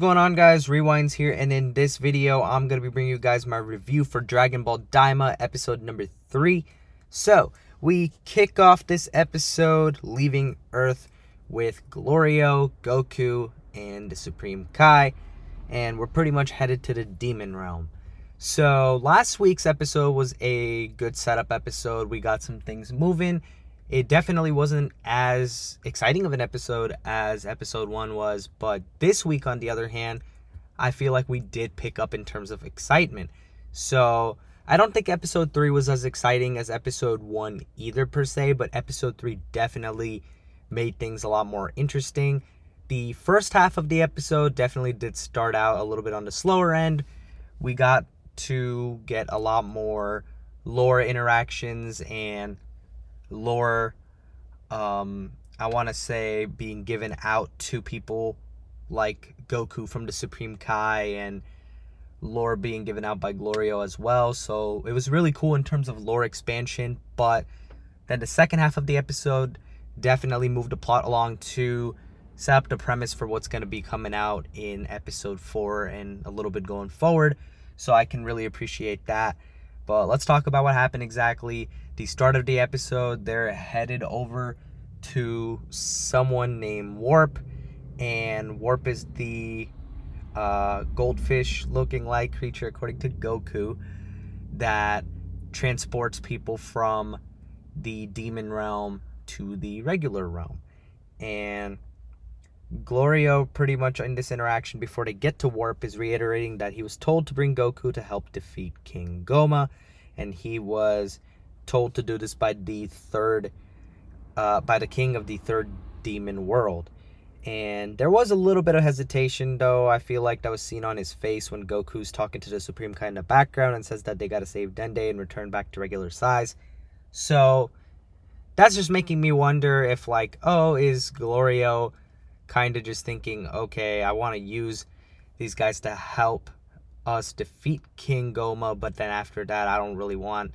Going on guys, Rewinds here, and in this video, I'm going to be bringing you guys my review for Dragon Ball Daima episode number 3. So, we kick off this episode leaving Earth with Glorio, Goku, and the Supreme Kai, and we're pretty much headed to the Demon Realm. So, last week's episode was a good setup episode. We got some things moving it definitely wasn't as exciting of an episode as episode one was, but this week, on the other hand, I feel like we did pick up in terms of excitement. So I don't think episode three was as exciting as episode one either, per se, but episode three definitely made things a lot more interesting. The first half of the episode definitely did start out a little bit on the slower end. We got to get a lot more lore interactions and lore um i want to say being given out to people like goku from the supreme kai and lore being given out by glorio as well. So it was really cool in terms of lore expansion but then the second half of the episode definitely moved the plot along to set up the premise for what's going to be coming out in episode 4 and a little bit going forward. So i can really appreciate that. But let's talk about what happened exactly. The start of the episode, they're headed over to someone named Warp, and Warp is the uh, goldfish looking like creature, according to Goku, that transports people from the demon realm to the regular realm. And Glorio, pretty much in this interaction before they get to Warp, is reiterating that he was told to bring Goku to help defeat King Goma, and he was told to do this by the third, uh, by the king of the third demon world. And there was a little bit of hesitation, though. I feel like that was seen on his face when Goku's talking to the Supreme Kai in the background and says that they gotta save Dende and return back to regular size. So that's just making me wonder if, like, oh, is Glorio kind of just thinking, okay, I want to use these guys to help us defeat King Goma, but then after that, I don't really want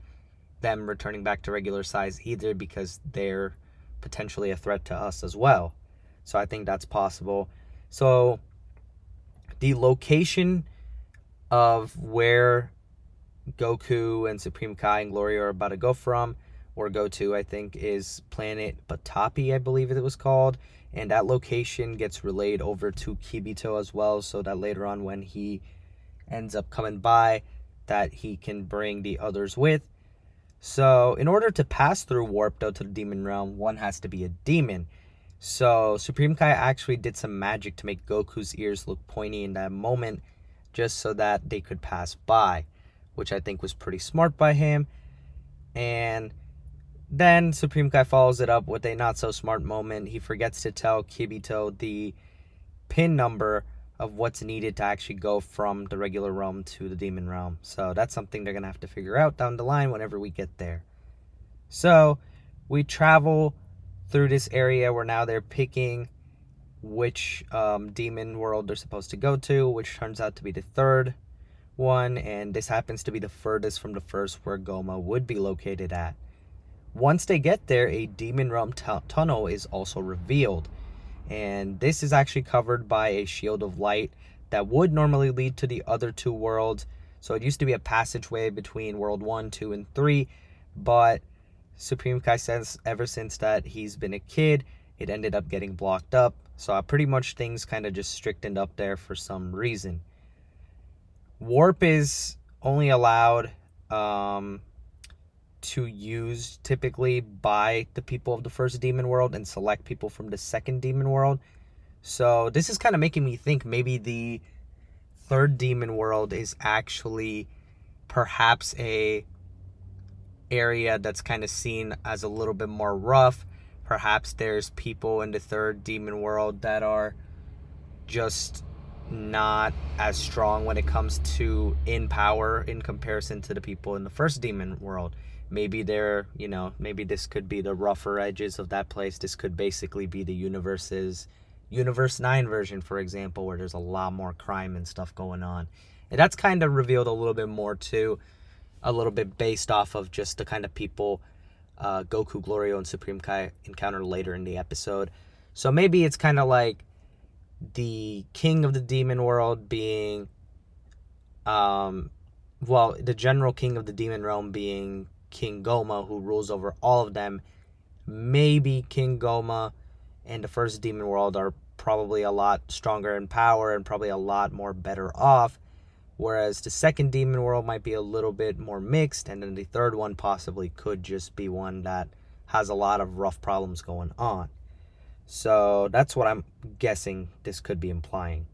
them returning back to regular size either because they're potentially a threat to us as well. So I think that's possible. So the location of where Goku and Supreme Kai and Glorio are about to go from or go to, I think, is planet Batapi, I believe it was called and that location gets relayed over to Kibito as well so that later on when he ends up coming by that he can bring the others with so in order to pass through warp though to the demon realm one has to be a demon so supreme kai actually did some magic to make goku's ears look pointy in that moment just so that they could pass by which i think was pretty smart by him and then Supreme Kai follows it up with a not so smart moment. He forgets to tell Kibito the pin number of what's needed to actually go from the regular realm to the demon realm. So that's something they're going to have to figure out down the line whenever we get there. So we travel through this area where now they're picking which um, demon world they're supposed to go to, which turns out to be the third one. And this happens to be the furthest from the first where Goma would be located at. Once they get there, a Demon Realm tunnel is also revealed. And this is actually covered by a shield of light that would normally lead to the other two worlds. So it used to be a passageway between World 1, 2, and 3. But Supreme Kai says ever since that he's been a kid, it ended up getting blocked up. So pretty much things kind of just strictened up there for some reason. Warp is only allowed um, to use typically by the people of the first demon world and select people from the second demon world. So this is kind of making me think maybe the third demon world is actually perhaps a area that's kind of seen as a little bit more rough. Perhaps there's people in the third demon world that are just not as strong when it comes to in power in comparison to the people in the first demon world. Maybe they're you know maybe this could be the rougher edges of that place. This could basically be the universe's universe 9 version for example where there's a lot more crime and stuff going on. And that's kind of revealed a little bit more too. A little bit based off of just the kind of people uh, goku glorio and supreme kai encounter later in the episode. So maybe it's kind of like the king of the demon world being um well the general king of the demon realm being king goma who rules over all of them. Maybe king goma and the first demon world are probably a lot stronger in power and probably a lot more better off whereas the second demon world might be a little bit more mixed and then the third one possibly could just be one that has a lot of rough problems going on so that's what i'm guessing this could be implying.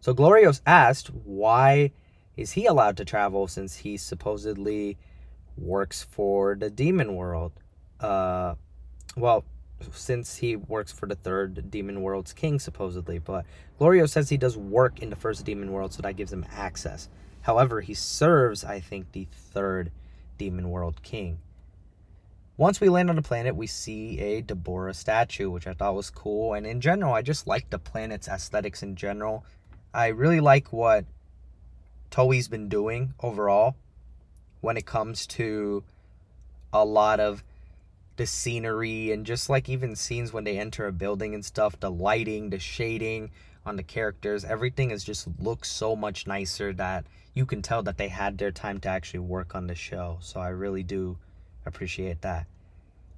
So glorios asked why is he allowed to travel since he supposedly works for the demon world? Uh well since he works for the third demon world's king supposedly but glorio says he does work in the first demon world so that gives him access. However he serves i think the third demon world king once we land on the planet we see a Dabura statue which i thought was cool. And in general i just like the planet's aesthetics in general. I really like what toei's been doing overall when it comes to a lot of the scenery and just like even scenes when they enter a building and stuff the lighting the shading on the characters everything is just looks so much nicer that you can tell that they had their time to actually work on the show. So i really do appreciate that.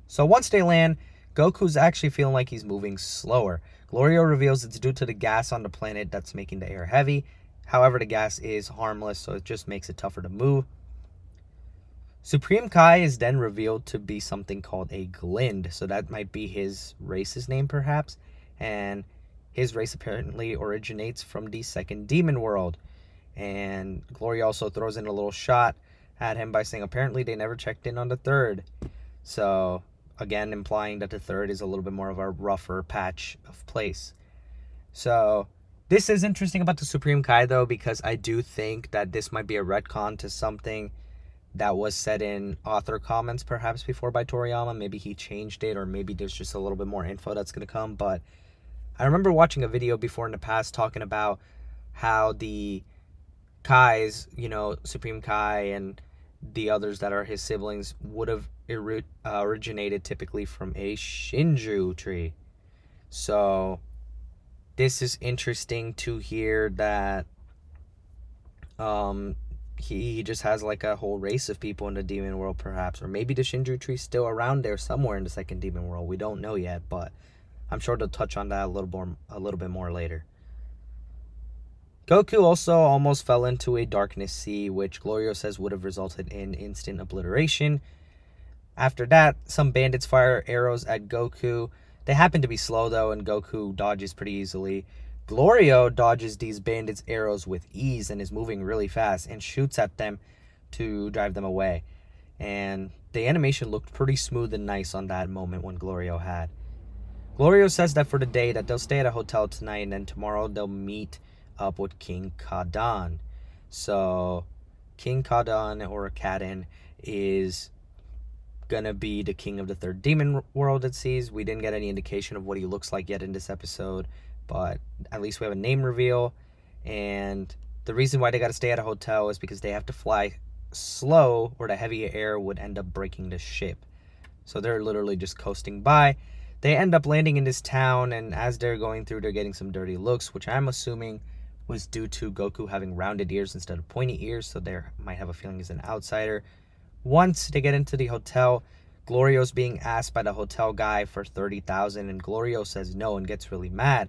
So once they land goku's actually feeling like he's moving slower. Glorio reveals it's due to the gas on the planet that's making the air heavy. However the gas is harmless so it just makes it tougher to move. Supreme Kai is then revealed to be something called a Glind, so that might be his race's name perhaps, and his race apparently originates from the second demon world. And Glory also throws in a little shot at him by saying apparently they never checked in on the third. So again implying that the third is a little bit more of a rougher patch of place. So this is interesting about the Supreme Kai though because I do think that this might be a retcon to something that was said in author comments perhaps before by Toriyama. Maybe he changed it or maybe there's just a little bit more info that's going to come. But I remember watching a video before in the past talking about how the Kais, you know, Supreme Kai and the others that are his siblings would have uh, originated typically from a Shinju tree. So this is interesting to hear that um he, he just has like a whole race of people in the demon world perhaps. Or maybe the shinju tree's still around there somewhere in the second demon world. We don't know yet but i'm sure they'll touch on that a little more a little bit more later goku also almost fell into a darkness sea which glorio says would have resulted in instant obliteration after that some bandits fire arrows at goku they happen to be slow though and goku dodges pretty easily Glorio dodges these bandits' arrows with ease and is moving really fast and shoots at them to drive them away. And the animation looked pretty smooth and nice on that moment when Glorio had. Glorio says that for the day that they'll stay at a hotel tonight and then tomorrow they'll meet up with King Kadan. So King Kadan or Kadan is gonna be the king of the third demon world it sees. We didn't get any indication of what he looks like yet in this episode but at least we have a name reveal. And the reason why they got to stay at a hotel is because they have to fly slow, or the heavy air would end up breaking the ship. So they're literally just coasting by. They end up landing in this town, and as they're going through, they're getting some dirty looks, which I'm assuming was due to Goku having rounded ears instead of pointy ears, so they might have a feeling he's an outsider. Once they get into the hotel, Glorio's being asked by the hotel guy for 30,000 and Glorio says no and gets really mad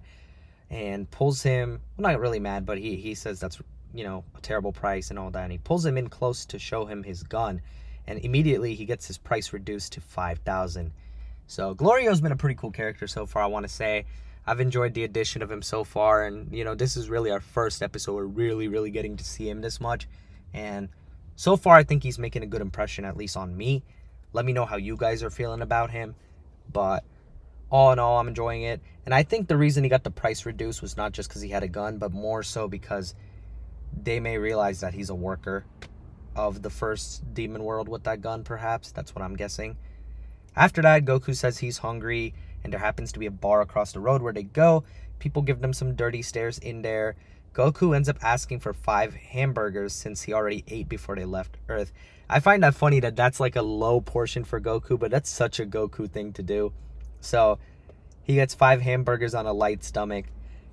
and pulls him well not really mad but he he says that's you know a terrible price and all that and he pulls him in close to show him his gun and immediately he gets his price reduced to 5000 so glorio's been a pretty cool character so far i want to say i've enjoyed the addition of him so far and you know this is really our first episode we're really really getting to see him this much and so far i think he's making a good impression at least on me let me know how you guys are feeling about him but all in all, I'm enjoying it. And I think the reason he got the price reduced was not just because he had a gun, but more so because they may realize that he's a worker of the first demon world with that gun, perhaps. That's what I'm guessing. After that, Goku says he's hungry, and there happens to be a bar across the road where they go. People give them some dirty stares in there. Goku ends up asking for five hamburgers since he already ate before they left Earth. I find that funny that that's like a low portion for Goku, but that's such a Goku thing to do. So he gets five hamburgers on a light stomach.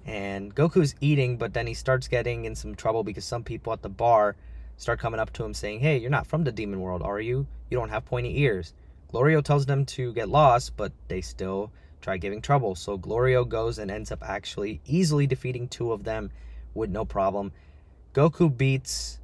And Goku's eating, but then he starts getting in some trouble because some people at the bar start coming up to him saying, Hey, you're not from the demon world, are you? You don't have pointy ears. Glorio tells them to get lost, but they still try giving trouble. So Glorio goes and ends up actually easily defeating two of them with no problem. Goku beats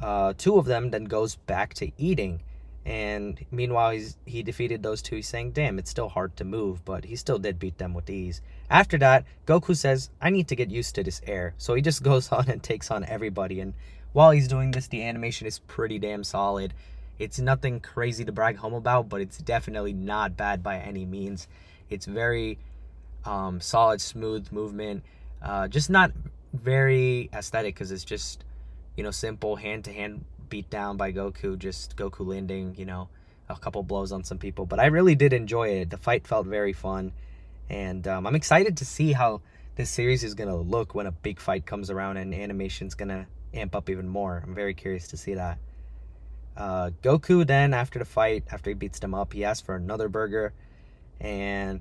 uh, two of them, then goes back to eating. And meanwhile, he's, he defeated those two. He's saying, damn, it's still hard to move, but he still did beat them with ease. After that, Goku says, I need to get used to this air. So he just goes on and takes on everybody. And while he's doing this, the animation is pretty damn solid. It's nothing crazy to brag home about, but it's definitely not bad by any means. It's very um, solid, smooth movement. Uh, just not very aesthetic because it's just, you know, simple hand to hand beat down by Goku, just Goku landing, you know, a couple blows on some people. But I really did enjoy it. The fight felt very fun. And um, I'm excited to see how this series is going to look when a big fight comes around and animation's going to amp up even more. I'm very curious to see that. Uh, Goku then, after the fight, after he beats them up, he asks for another burger. And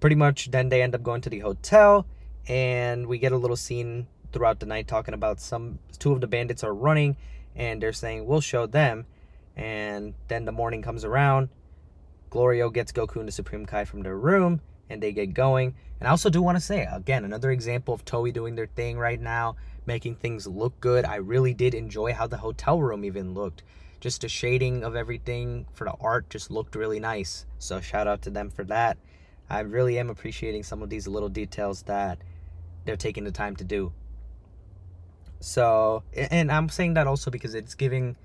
pretty much then they end up going to the hotel. And we get a little scene throughout the night talking about some two of the bandits are running and they're saying we'll show them and then the morning comes around glorio gets goku and the supreme kai from their room and they get going and i also do want to say again another example of toei doing their thing right now making things look good. I really did enjoy how the hotel room even looked. Just the shading of everything for the art just looked really nice. So shout out to them for that. I really am appreciating some of these little details that they're taking the time to do. So, and I'm saying that also because it's giving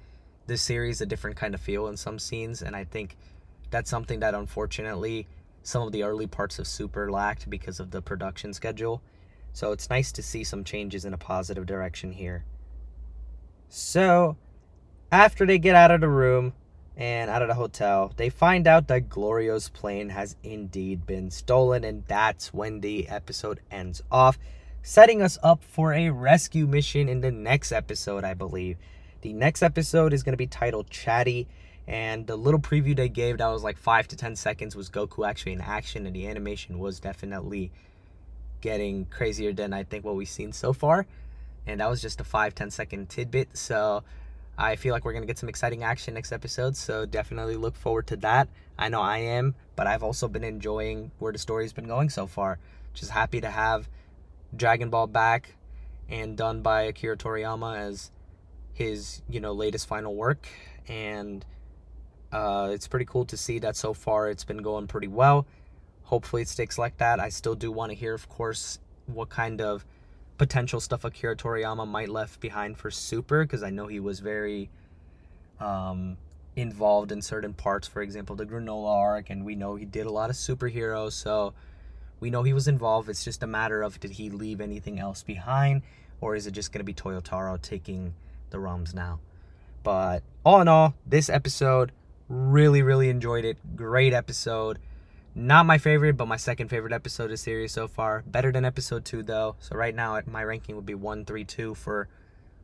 the series a different kind of feel in some scenes, and I think that's something that unfortunately some of the early parts of Super lacked because of the production schedule. So it's nice to see some changes in a positive direction here. So, after they get out of the room and out of the hotel, they find out that Glorio's plane has indeed been stolen, and that's when the episode ends off setting us up for a rescue mission in the next episode, I believe. The next episode is going to be titled Chatty, and the little preview they gave that was like 5 to 10 seconds was Goku actually in action, and the animation was definitely getting crazier than I think what we've seen so far. And that was just a 5 10 second tidbit, so I feel like we're going to get some exciting action next episode, so definitely look forward to that. I know I am, but I've also been enjoying where the story's been going so far. Just happy to have Dragon Ball back and done by Akira Toriyama as his, you know, latest final work. And uh, it's pretty cool to see that so far it's been going pretty well. Hopefully it sticks like that. I still do want to hear, of course, what kind of potential stuff Akira Toriyama might left behind for Super because I know he was very um, involved in certain parts. For example, the Granola arc, and we know he did a lot of superheroes. So we know he was involved. It's just a matter of did he leave anything else behind, or is it just going to be Toyotaro taking the ROMs now? But all in all, this episode, really, really enjoyed it. Great episode. Not my favorite, but my second favorite episode of the series so far. Better than episode two, though. So right now, my ranking would be one, three, two for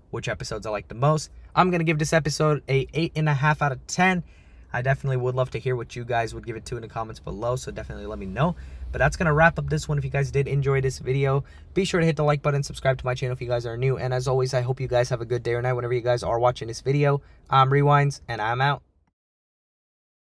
which episodes I like the most. I'm gonna give this episode a eight and a half out of ten. I definitely would love to hear what you guys would give it to in the comments below, so definitely let me know. But that's going to wrap up this one. If you guys did enjoy this video, be sure to hit the like button, subscribe to my channel if you guys are new. And as always, I hope you guys have a good day or night whenever you guys are watching this video. I'm Rewinds, and I'm out.